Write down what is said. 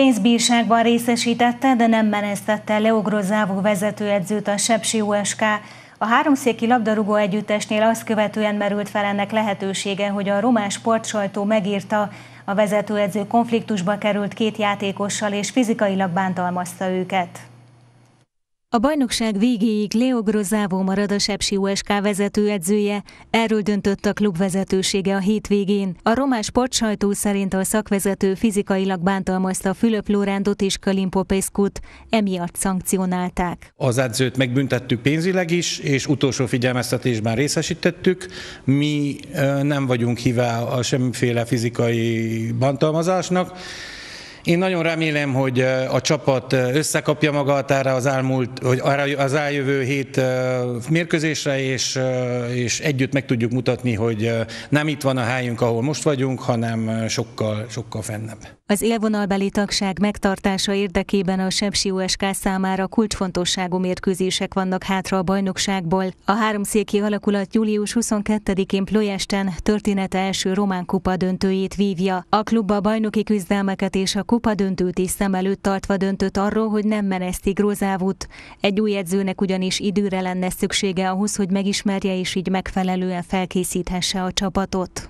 Pénzbírságban részesítette, de nem menesztette Leo Grozávó vezetőedzőt a Sepsi USK. A háromszéki labdarúgó együttesnél azt követően merült fel ennek lehetősége, hogy a román sportsajtó megírta, a vezetőedző konfliktusba került két játékossal és fizikailag bántalmazta őket. A bajnokság végéig Leo Grozávó marad a Sepsi USK vezetőedzője, erről döntött a klub vezetősége a hétvégén. A román sportsajtó szerint a szakvezető fizikailag bántalmazta Fülöp Lórándot és Kalim Popeskut, emiatt szankcionálták. Az edzőt megbüntettük pénzileg is, és utolsó figyelmeztetésben részesítettük. Mi nem vagyunk hívá a semmiféle fizikai bántalmazásnak, én nagyon remélem, hogy a csapat összekapja magát erre az elmúlt, hogy az eljövő hét mérkőzésre, és, és együtt meg tudjuk mutatni, hogy nem itt van a helyünk, ahol most vagyunk, hanem sokkal, sokkal fennebb. Az élvonalbeli tagság megtartása érdekében a Sepsi USK számára kulcsfontosságú mérkőzések vannak hátra a bajnokságból. A háromszéki alakulat július 22-én Plojesten története első román kupa döntőjét vívja. A klub a bajnoki küzdelmeket és a kupa döntőt is szem előtt tartva döntött arról, hogy nem meneszti Grózávút. Egy új edzőnek ugyanis időre lenne szüksége ahhoz, hogy megismerje és így megfelelően felkészíthesse a csapatot.